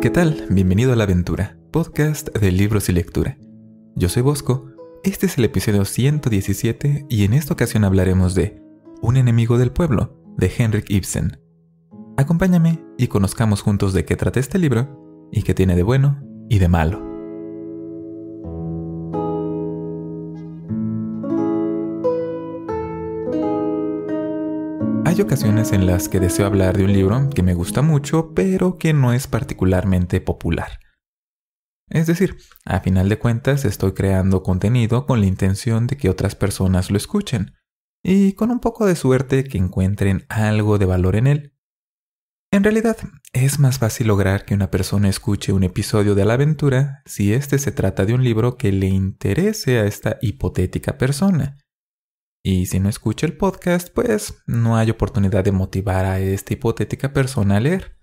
¿qué tal? Bienvenido a La Aventura, podcast de libros y lectura. Yo soy Bosco, este es el episodio 117 y en esta ocasión hablaremos de Un enemigo del pueblo, de Henrik Ibsen. Acompáñame y conozcamos juntos de qué trata este libro y qué tiene de bueno y de malo. Hay ocasiones en las que deseo hablar de un libro que me gusta mucho, pero que no es particularmente popular. Es decir, a final de cuentas estoy creando contenido con la intención de que otras personas lo escuchen, y con un poco de suerte que encuentren algo de valor en él. En realidad, es más fácil lograr que una persona escuche un episodio de la aventura si éste se trata de un libro que le interese a esta hipotética persona. Y si no escucha el podcast, pues no hay oportunidad de motivar a esta hipotética persona a leer.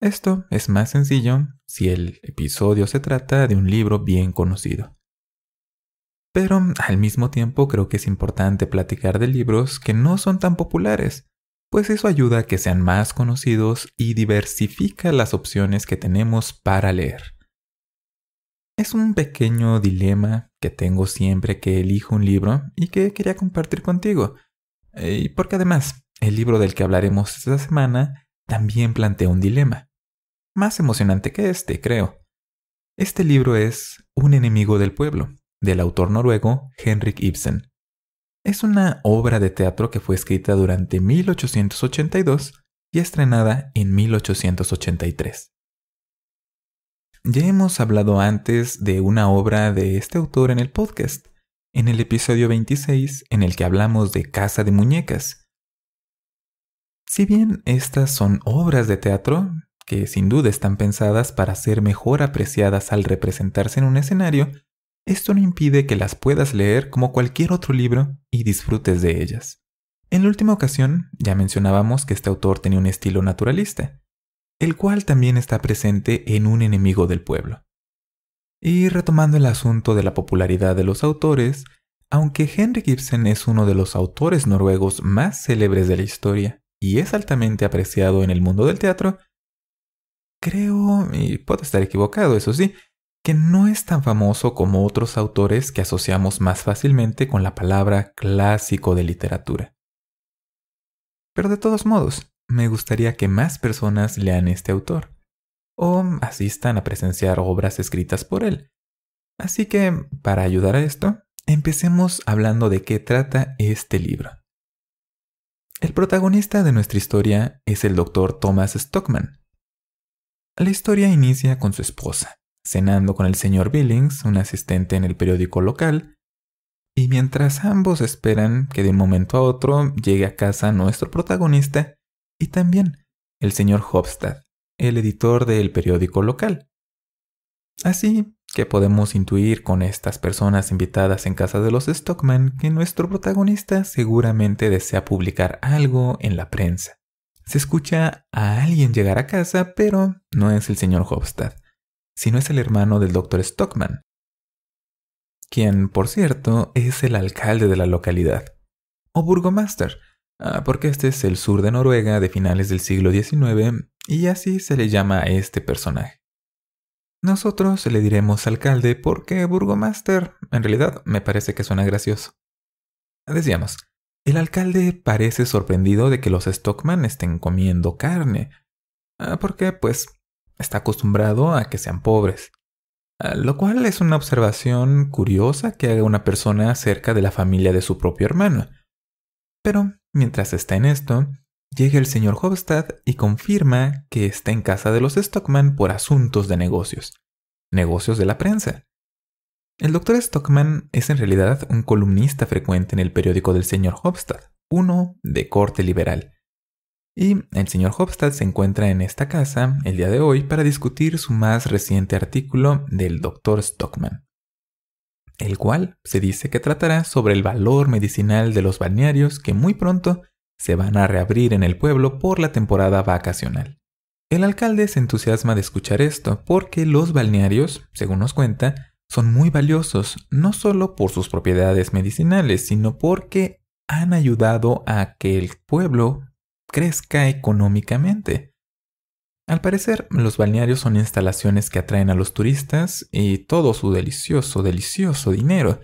Esto es más sencillo si el episodio se trata de un libro bien conocido. Pero al mismo tiempo creo que es importante platicar de libros que no son tan populares, pues eso ayuda a que sean más conocidos y diversifica las opciones que tenemos para leer. Es un pequeño dilema que tengo siempre que elijo un libro y que quería compartir contigo. Eh, y porque además, el libro del que hablaremos esta semana también plantea un dilema. Más emocionante que este, creo. Este libro es Un enemigo del pueblo, del autor noruego Henrik Ibsen. Es una obra de teatro que fue escrita durante 1882 y estrenada en 1883. Ya hemos hablado antes de una obra de este autor en el podcast, en el episodio 26 en el que hablamos de Casa de Muñecas. Si bien estas son obras de teatro, que sin duda están pensadas para ser mejor apreciadas al representarse en un escenario, esto no impide que las puedas leer como cualquier otro libro y disfrutes de ellas. En la última ocasión ya mencionábamos que este autor tenía un estilo naturalista, el cual también está presente en Un enemigo del pueblo. Y retomando el asunto de la popularidad de los autores, aunque Henrik Ibsen es uno de los autores noruegos más célebres de la historia y es altamente apreciado en el mundo del teatro, creo, y puedo estar equivocado, eso sí, que no es tan famoso como otros autores que asociamos más fácilmente con la palabra clásico de literatura. Pero de todos modos, me gustaría que más personas lean este autor o asistan a presenciar obras escritas por él. Así que, para ayudar a esto, empecemos hablando de qué trata este libro. El protagonista de nuestra historia es el doctor Thomas Stockman. La historia inicia con su esposa, cenando con el señor Billings, un asistente en el periódico local, y mientras ambos esperan que de un momento a otro llegue a casa nuestro protagonista, y también el señor Hofstad, el editor del periódico local. Así que podemos intuir con estas personas invitadas en casa de los Stockman que nuestro protagonista seguramente desea publicar algo en la prensa. Se escucha a alguien llegar a casa, pero no es el señor Hofstad, sino es el hermano del doctor Stockman, quien, por cierto, es el alcalde de la localidad, o burgomaster, porque este es el sur de Noruega de finales del siglo XIX y así se le llama a este personaje. Nosotros le diremos alcalde porque burgomaster en realidad me parece que suena gracioso. Decíamos, el alcalde parece sorprendido de que los Stockman estén comiendo carne, ah, porque pues está acostumbrado a que sean pobres. Ah, lo cual es una observación curiosa que haga una persona cerca de la familia de su propio hermano. Pero Mientras está en esto, llega el señor Hofstad y confirma que está en casa de los Stockman por asuntos de negocios. Negocios de la prensa. El doctor Stockman es en realidad un columnista frecuente en el periódico del señor Hofstad, uno de corte liberal. Y el señor Hofstad se encuentra en esta casa el día de hoy para discutir su más reciente artículo del doctor Stockman el cual se dice que tratará sobre el valor medicinal de los balnearios que muy pronto se van a reabrir en el pueblo por la temporada vacacional. El alcalde se entusiasma de escuchar esto porque los balnearios, según nos cuenta, son muy valiosos no solo por sus propiedades medicinales, sino porque han ayudado a que el pueblo crezca económicamente. Al parecer, los balnearios son instalaciones que atraen a los turistas y todo su delicioso, delicioso dinero.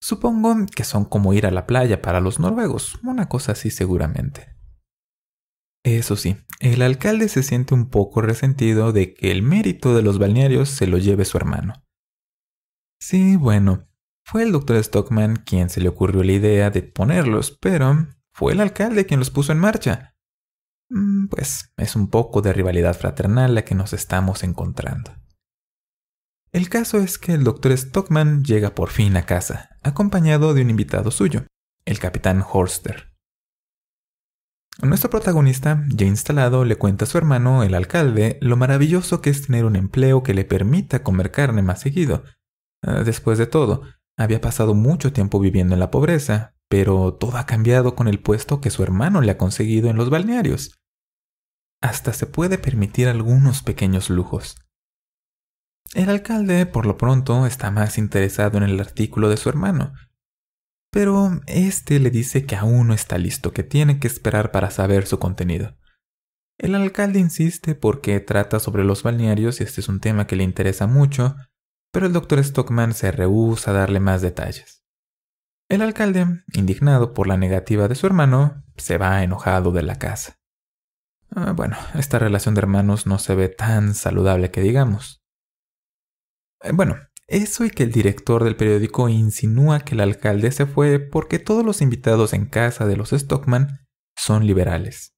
Supongo que son como ir a la playa para los noruegos, una cosa así seguramente. Eso sí, el alcalde se siente un poco resentido de que el mérito de los balnearios se lo lleve su hermano. Sí, bueno, fue el doctor Stockman quien se le ocurrió la idea de ponerlos, pero fue el alcalde quien los puso en marcha. Mm, pues es un poco de rivalidad fraternal la que nos estamos encontrando. El caso es que el doctor Stockman llega por fin a casa, acompañado de un invitado suyo, el capitán Horster. Nuestro protagonista, ya instalado, le cuenta a su hermano, el alcalde, lo maravilloso que es tener un empleo que le permita comer carne más seguido. Ah, después de todo, había pasado mucho tiempo viviendo en la pobreza, pero todo ha cambiado con el puesto que su hermano le ha conseguido en los balnearios. Hasta se puede permitir algunos pequeños lujos. El alcalde, por lo pronto, está más interesado en el artículo de su hermano, pero este le dice que aún no está listo, que tiene que esperar para saber su contenido. El alcalde insiste porque trata sobre los balnearios y este es un tema que le interesa mucho, pero el doctor Stockman se rehúsa a darle más detalles. El alcalde, indignado por la negativa de su hermano, se va enojado de la casa. Ah, bueno, esta relación de hermanos no se ve tan saludable que digamos. Eh, bueno, eso y que el director del periódico insinúa que el alcalde se fue porque todos los invitados en casa de los Stockman son liberales.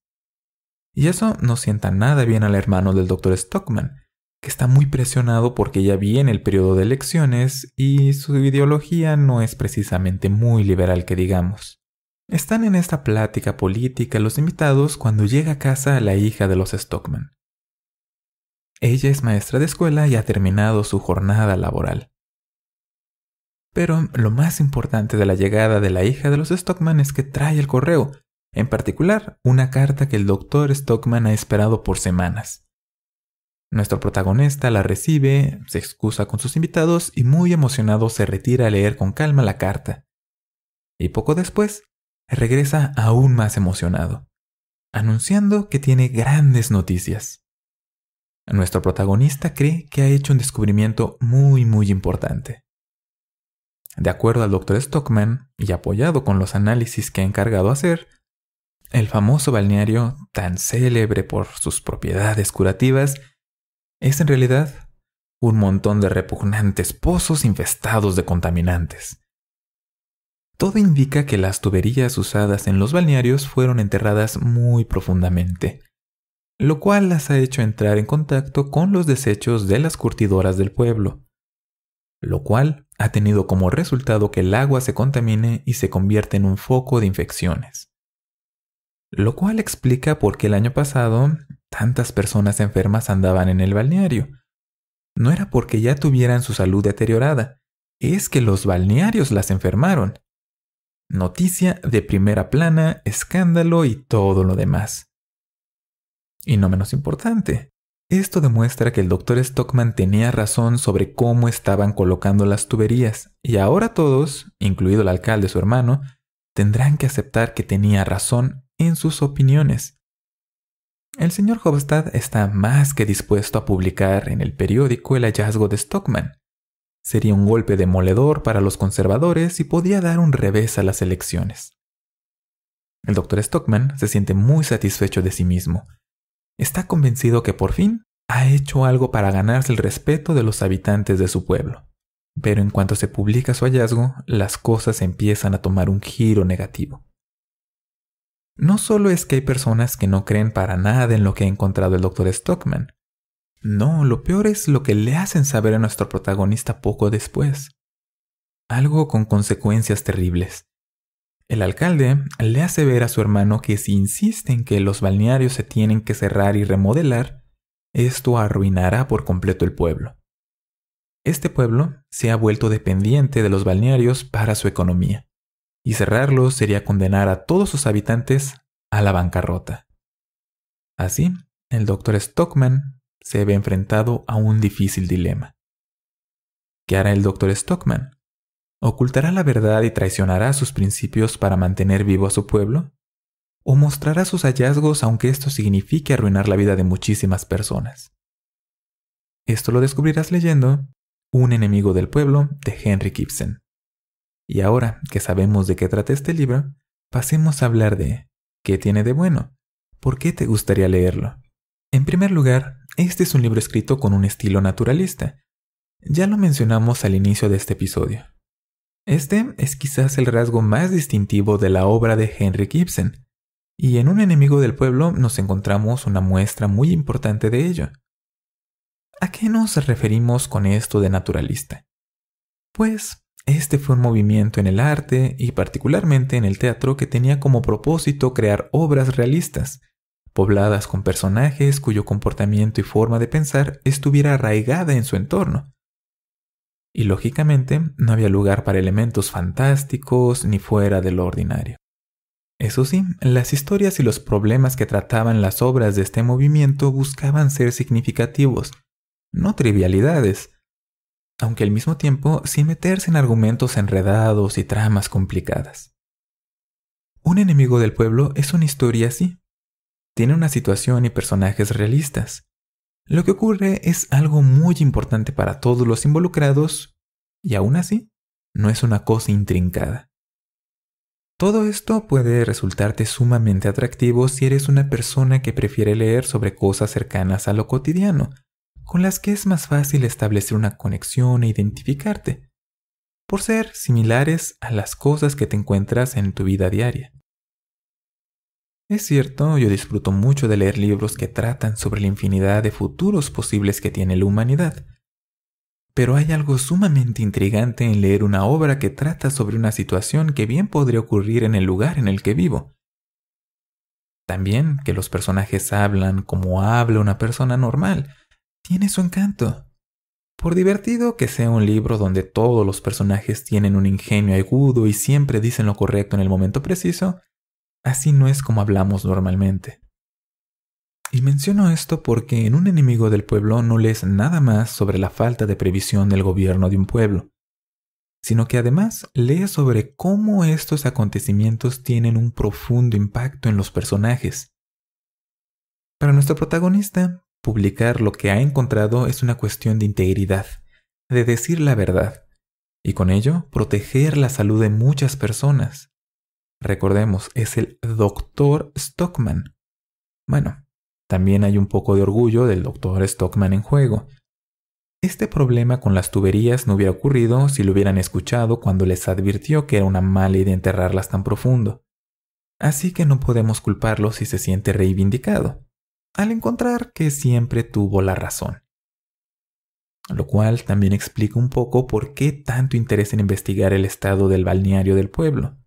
Y eso no sienta nada bien al hermano del doctor Stockman, que está muy presionado porque ya viene el periodo de elecciones y su ideología no es precisamente muy liberal que digamos. Están en esta plática política los invitados cuando llega a casa la hija de los Stockman. Ella es maestra de escuela y ha terminado su jornada laboral. Pero lo más importante de la llegada de la hija de los Stockman es que trae el correo, en particular una carta que el doctor Stockman ha esperado por semanas. Nuestro protagonista la recibe, se excusa con sus invitados y muy emocionado se retira a leer con calma la carta. Y poco después, regresa aún más emocionado, anunciando que tiene grandes noticias. Nuestro protagonista cree que ha hecho un descubrimiento muy muy importante. De acuerdo al Dr. Stockman, y apoyado con los análisis que ha encargado hacer, el famoso balneario, tan célebre por sus propiedades curativas, es en realidad un montón de repugnantes pozos infestados de contaminantes. Todo indica que las tuberías usadas en los balnearios fueron enterradas muy profundamente, lo cual las ha hecho entrar en contacto con los desechos de las curtidoras del pueblo, lo cual ha tenido como resultado que el agua se contamine y se convierte en un foco de infecciones. Lo cual explica por qué el año pasado tantas personas enfermas andaban en el balneario. No era porque ya tuvieran su salud deteriorada, es que los balnearios las enfermaron. Noticia de primera plana, escándalo y todo lo demás. Y no menos importante, esto demuestra que el doctor Stockman tenía razón sobre cómo estaban colocando las tuberías, y ahora todos, incluido el alcalde su hermano, tendrán que aceptar que tenía razón en sus opiniones. El señor Hofstad está más que dispuesto a publicar en el periódico el hallazgo de Stockman. Sería un golpe demoledor para los conservadores y podía dar un revés a las elecciones. El doctor Stockman se siente muy satisfecho de sí mismo está convencido que por fin ha hecho algo para ganarse el respeto de los habitantes de su pueblo. Pero en cuanto se publica su hallazgo, las cosas empiezan a tomar un giro negativo. No solo es que hay personas que no creen para nada en lo que ha encontrado el Dr. Stockman. No, lo peor es lo que le hacen saber a nuestro protagonista poco después. Algo con consecuencias terribles. El alcalde le hace ver a su hermano que si insiste en que los balnearios se tienen que cerrar y remodelar, esto arruinará por completo el pueblo. Este pueblo se ha vuelto dependiente de los balnearios para su economía, y cerrarlos sería condenar a todos sus habitantes a la bancarrota. Así, el doctor Stockman se ve enfrentado a un difícil dilema. ¿Qué hará el doctor Stockman? ¿Ocultará la verdad y traicionará sus principios para mantener vivo a su pueblo? o mostrará sus hallazgos aunque esto signifique arruinar la vida de muchísimas personas. Esto lo descubrirás leyendo Un enemigo del pueblo de Henry Gibson. Y ahora que sabemos de qué trata este libro, pasemos a hablar de ¿qué tiene de bueno? ¿Por qué te gustaría leerlo? En primer lugar, este es un libro escrito con un estilo naturalista. Ya lo mencionamos al inicio de este episodio. Este es quizás el rasgo más distintivo de la obra de Henry Gibson, y en Un enemigo del pueblo nos encontramos una muestra muy importante de ello. ¿A qué nos referimos con esto de naturalista? Pues este fue un movimiento en el arte y particularmente en el teatro que tenía como propósito crear obras realistas, pobladas con personajes cuyo comportamiento y forma de pensar estuviera arraigada en su entorno. Y lógicamente no había lugar para elementos fantásticos ni fuera de lo ordinario. Eso sí, las historias y los problemas que trataban las obras de este movimiento buscaban ser significativos, no trivialidades, aunque al mismo tiempo sin meterse en argumentos enredados y tramas complicadas. Un enemigo del pueblo es una historia así. Tiene una situación y personajes realistas. Lo que ocurre es algo muy importante para todos los involucrados y aún así no es una cosa intrincada. Todo esto puede resultarte sumamente atractivo si eres una persona que prefiere leer sobre cosas cercanas a lo cotidiano, con las que es más fácil establecer una conexión e identificarte, por ser similares a las cosas que te encuentras en tu vida diaria. Es cierto, yo disfruto mucho de leer libros que tratan sobre la infinidad de futuros posibles que tiene la humanidad, pero hay algo sumamente intrigante en leer una obra que trata sobre una situación que bien podría ocurrir en el lugar en el que vivo. También que los personajes hablan como habla una persona normal, tiene su encanto. Por divertido que sea un libro donde todos los personajes tienen un ingenio agudo y siempre dicen lo correcto en el momento preciso, así no es como hablamos normalmente. Y menciono esto porque en Un enemigo del pueblo no lees nada más sobre la falta de previsión del gobierno de un pueblo, sino que además lees sobre cómo estos acontecimientos tienen un profundo impacto en los personajes. Para nuestro protagonista, publicar lo que ha encontrado es una cuestión de integridad, de decir la verdad, y con ello proteger la salud de muchas personas. Recordemos, es el doctor Stockman. Bueno, también hay un poco de orgullo del doctor Stockman en juego. Este problema con las tuberías no hubiera ocurrido si lo hubieran escuchado cuando les advirtió que era una mala idea enterrarlas tan profundo. Así que no podemos culparlo si se siente reivindicado, al encontrar que siempre tuvo la razón. Lo cual también explica un poco por qué tanto interés en investigar el estado del balneario del pueblo.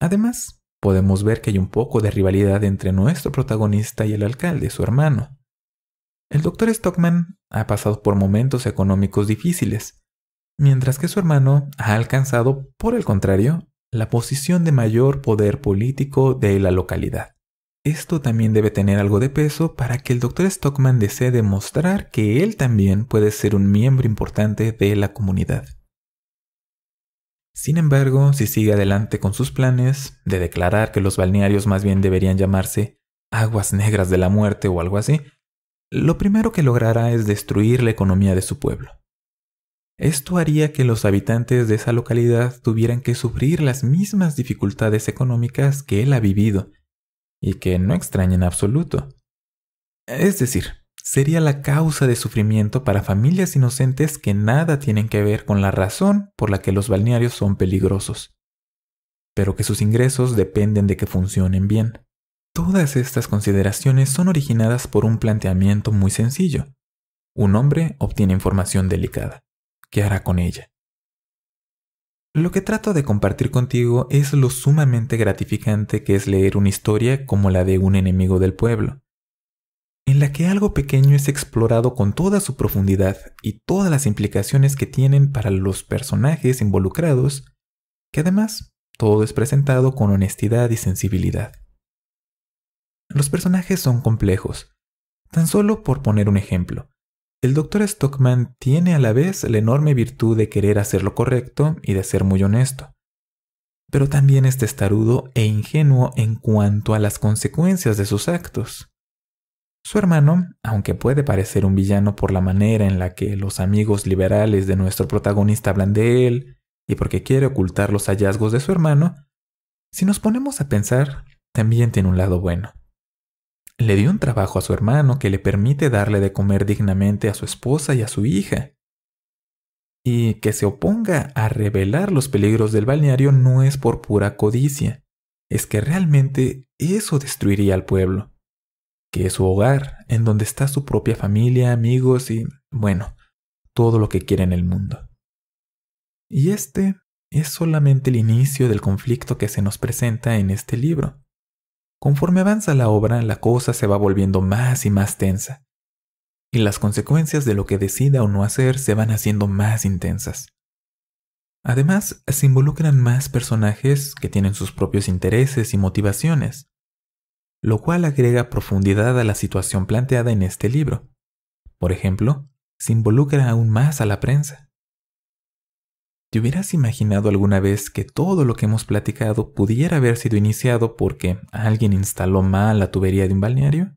Además, podemos ver que hay un poco de rivalidad entre nuestro protagonista y el alcalde, su hermano. El doctor Stockman ha pasado por momentos económicos difíciles, mientras que su hermano ha alcanzado, por el contrario, la posición de mayor poder político de la localidad. Esto también debe tener algo de peso para que el doctor Stockman desee demostrar que él también puede ser un miembro importante de la comunidad. Sin embargo, si sigue adelante con sus planes de declarar que los balnearios más bien deberían llamarse aguas negras de la muerte o algo así, lo primero que logrará es destruir la economía de su pueblo. Esto haría que los habitantes de esa localidad tuvieran que sufrir las mismas dificultades económicas que él ha vivido, y que no extraña en absoluto. Es decir, sería la causa de sufrimiento para familias inocentes que nada tienen que ver con la razón por la que los balnearios son peligrosos, pero que sus ingresos dependen de que funcionen bien. Todas estas consideraciones son originadas por un planteamiento muy sencillo. Un hombre obtiene información delicada. ¿Qué hará con ella? Lo que trato de compartir contigo es lo sumamente gratificante que es leer una historia como la de un enemigo del pueblo, en la que algo pequeño es explorado con toda su profundidad y todas las implicaciones que tienen para los personajes involucrados, que además todo es presentado con honestidad y sensibilidad. Los personajes son complejos. Tan solo por poner un ejemplo, el Dr. Stockman tiene a la vez la enorme virtud de querer hacer lo correcto y de ser muy honesto. pero también es testarudo e ingenuo en cuanto a las consecuencias de sus actos. Su hermano, aunque puede parecer un villano por la manera en la que los amigos liberales de nuestro protagonista hablan de él y porque quiere ocultar los hallazgos de su hermano, si nos ponemos a pensar, también tiene un lado bueno. Le dio un trabajo a su hermano que le permite darle de comer dignamente a su esposa y a su hija. Y que se oponga a revelar los peligros del balneario no es por pura codicia, es que realmente eso destruiría al pueblo que es su hogar, en donde está su propia familia, amigos y, bueno, todo lo que quiere en el mundo. Y este es solamente el inicio del conflicto que se nos presenta en este libro. Conforme avanza la obra, la cosa se va volviendo más y más tensa, y las consecuencias de lo que decida o no hacer se van haciendo más intensas. Además, se involucran más personajes que tienen sus propios intereses y motivaciones, lo cual agrega profundidad a la situación planteada en este libro. Por ejemplo, se involucra aún más a la prensa. ¿Te hubieras imaginado alguna vez que todo lo que hemos platicado pudiera haber sido iniciado porque alguien instaló mal la tubería de un balneario?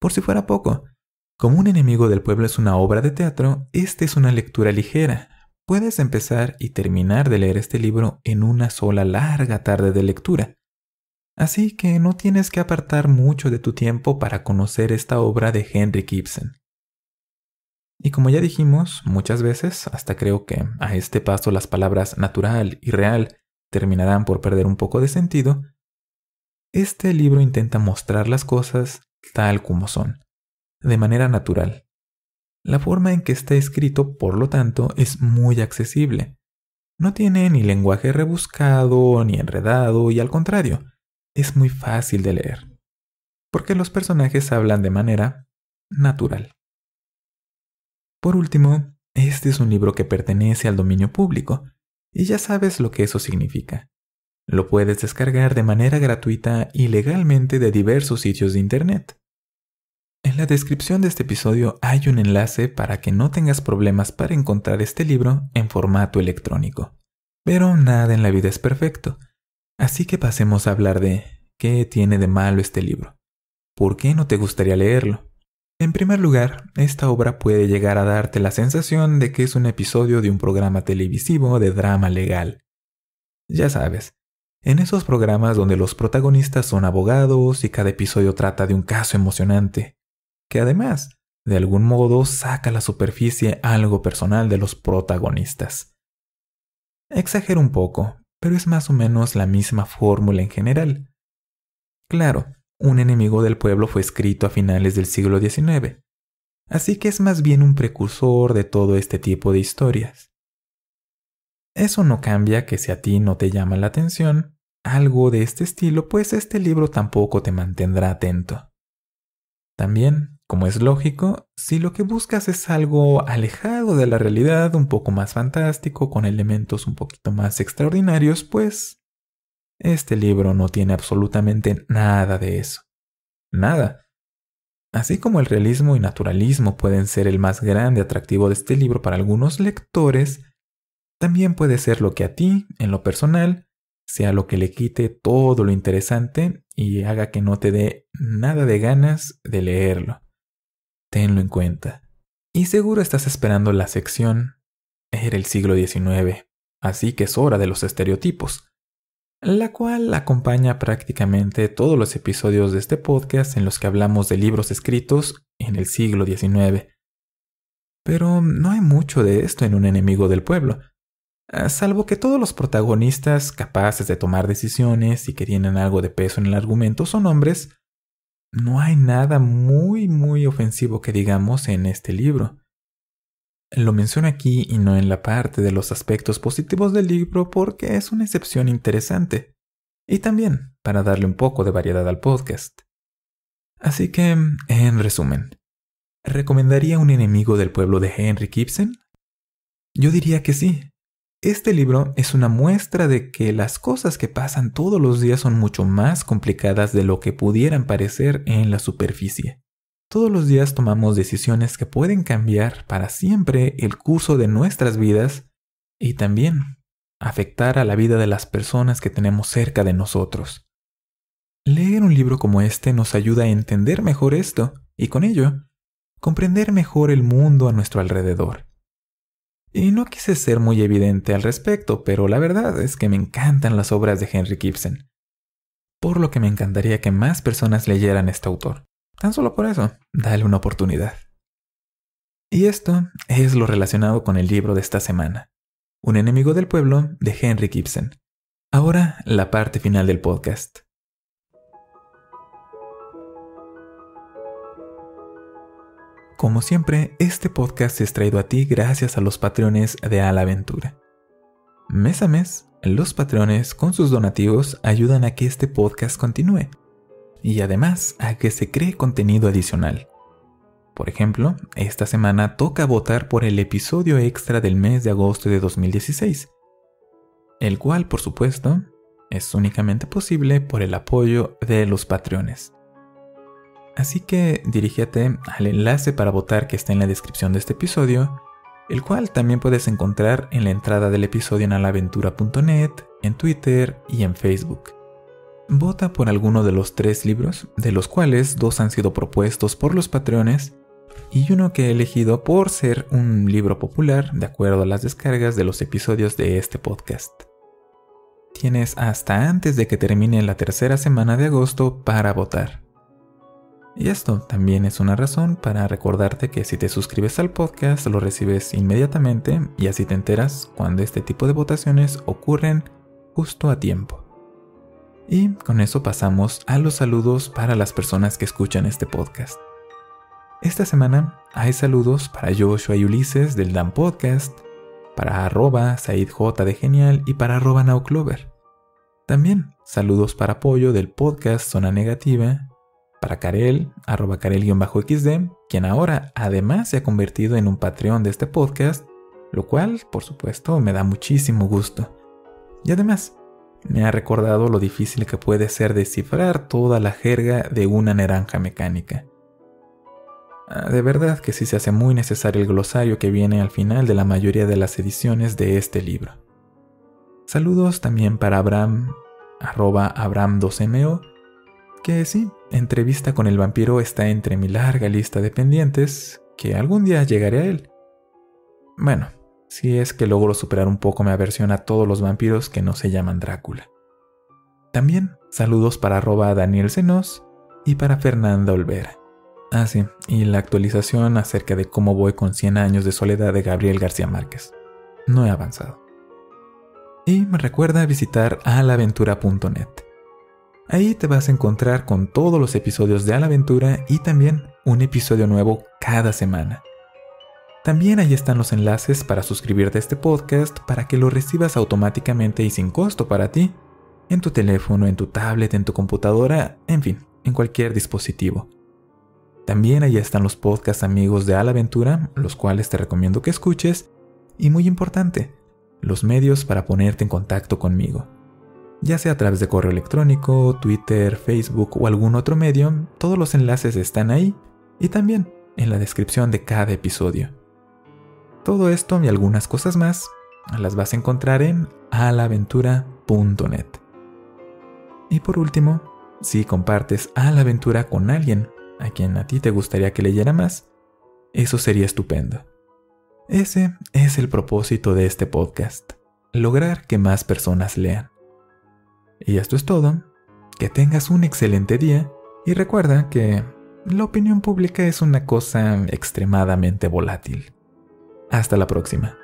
Por si fuera poco, como un enemigo del pueblo es una obra de teatro, esta es una lectura ligera. Puedes empezar y terminar de leer este libro en una sola larga tarde de lectura, Así que no tienes que apartar mucho de tu tiempo para conocer esta obra de Henry Gibson. Y como ya dijimos muchas veces, hasta creo que a este paso las palabras natural y real terminarán por perder un poco de sentido, este libro intenta mostrar las cosas tal como son, de manera natural. La forma en que está escrito, por lo tanto, es muy accesible. No tiene ni lenguaje rebuscado ni enredado y al contrario, es muy fácil de leer, porque los personajes hablan de manera natural. Por último, este es un libro que pertenece al dominio público, y ya sabes lo que eso significa. Lo puedes descargar de manera gratuita y legalmente de diversos sitios de Internet. En la descripción de este episodio hay un enlace para que no tengas problemas para encontrar este libro en formato electrónico. Pero nada en la vida es perfecto, Así que pasemos a hablar de qué tiene de malo este libro. ¿Por qué no te gustaría leerlo? En primer lugar, esta obra puede llegar a darte la sensación de que es un episodio de un programa televisivo de drama legal. Ya sabes, en esos programas donde los protagonistas son abogados y cada episodio trata de un caso emocionante, que además, de algún modo, saca a la superficie algo personal de los protagonistas. Exagero un poco, pero es más o menos la misma fórmula en general. Claro, un enemigo del pueblo fue escrito a finales del siglo XIX, así que es más bien un precursor de todo este tipo de historias. Eso no cambia que si a ti no te llama la atención algo de este estilo, pues este libro tampoco te mantendrá atento. También como es lógico, si lo que buscas es algo alejado de la realidad, un poco más fantástico, con elementos un poquito más extraordinarios, pues este libro no tiene absolutamente nada de eso. Nada. Así como el realismo y naturalismo pueden ser el más grande atractivo de este libro para algunos lectores, también puede ser lo que a ti, en lo personal, sea lo que le quite todo lo interesante y haga que no te dé nada de ganas de leerlo. Tenlo en cuenta. Y seguro estás esperando la sección Era el siglo XIX, así que es hora de los estereotipos, la cual acompaña prácticamente todos los episodios de este podcast en los que hablamos de libros escritos en el siglo XIX. Pero no hay mucho de esto en un enemigo del pueblo, salvo que todos los protagonistas capaces de tomar decisiones y que tienen algo de peso en el argumento son hombres no hay nada muy, muy ofensivo que digamos en este libro. Lo menciono aquí y no en la parte de los aspectos positivos del libro porque es una excepción interesante. Y también para darle un poco de variedad al podcast. Así que, en resumen, ¿recomendaría un enemigo del pueblo de Henry Gibson? Yo diría que sí, este libro es una muestra de que las cosas que pasan todos los días son mucho más complicadas de lo que pudieran parecer en la superficie. Todos los días tomamos decisiones que pueden cambiar para siempre el curso de nuestras vidas y también afectar a la vida de las personas que tenemos cerca de nosotros. Leer un libro como este nos ayuda a entender mejor esto y con ello, comprender mejor el mundo a nuestro alrededor. Y no quise ser muy evidente al respecto, pero la verdad es que me encantan las obras de Henry Gibson. Por lo que me encantaría que más personas leyeran este autor. Tan solo por eso, dale una oportunidad. Y esto es lo relacionado con el libro de esta semana, Un enemigo del pueblo de Henry Gibson. Ahora la parte final del podcast. Como siempre, este podcast es traído a ti gracias a los patrones de Alaventura. Mes a mes, los patrones con sus donativos ayudan a que este podcast continúe y además a que se cree contenido adicional. Por ejemplo, esta semana toca votar por el episodio extra del mes de agosto de 2016, el cual, por supuesto, es únicamente posible por el apoyo de los patrones. Así que dirígete al enlace para votar que está en la descripción de este episodio, el cual también puedes encontrar en la entrada del episodio en alaventura.net, en Twitter y en Facebook. Vota por alguno de los tres libros, de los cuales dos han sido propuestos por los patrones y uno que he elegido por ser un libro popular de acuerdo a las descargas de los episodios de este podcast. Tienes hasta antes de que termine la tercera semana de agosto para votar. Y esto también es una razón para recordarte que si te suscribes al podcast lo recibes inmediatamente y así te enteras cuando este tipo de votaciones ocurren justo a tiempo. Y con eso pasamos a los saludos para las personas que escuchan este podcast. Esta semana hay saludos para Joshua y Ulises del Dan Podcast, para arroba SaidJ de Genial y para arroba Clover. También saludos para apoyo del podcast Zona Negativa para Karel, arroba Karel-XD, quien ahora además se ha convertido en un Patreon de este podcast, lo cual, por supuesto, me da muchísimo gusto. Y además, me ha recordado lo difícil que puede ser descifrar toda la jerga de una naranja mecánica. Ah, de verdad que sí se hace muy necesario el glosario que viene al final de la mayoría de las ediciones de este libro. Saludos también para Abraham, arroba Abraham2mo, que sí, entrevista con el vampiro está entre mi larga lista de pendientes, que algún día llegaré a él. Bueno, si es que logro superar un poco mi aversión a todos los vampiros que no se llaman Drácula. También saludos para arroba Daniel Senos y para Fernanda Olvera. Ah, sí, y la actualización acerca de cómo voy con 100 años de soledad de Gabriel García Márquez. No he avanzado. Y me recuerda visitar alaventura.net Ahí te vas a encontrar con todos los episodios de A Aventura y también un episodio nuevo cada semana. También ahí están los enlaces para suscribirte a este podcast para que lo recibas automáticamente y sin costo para ti, en tu teléfono, en tu tablet, en tu computadora, en fin, en cualquier dispositivo. También ahí están los podcasts amigos de A la Aventura, los cuales te recomiendo que escuches, y muy importante, los medios para ponerte en contacto conmigo ya sea a través de correo electrónico, Twitter, Facebook o algún otro medio, todos los enlaces están ahí y también en la descripción de cada episodio. Todo esto y algunas cosas más las vas a encontrar en alaventura.net. Y por último, si compartes a la aventura con alguien a quien a ti te gustaría que leyera más, eso sería estupendo. Ese es el propósito de este podcast, lograr que más personas lean. Y esto es todo. Que tengas un excelente día y recuerda que la opinión pública es una cosa extremadamente volátil. Hasta la próxima.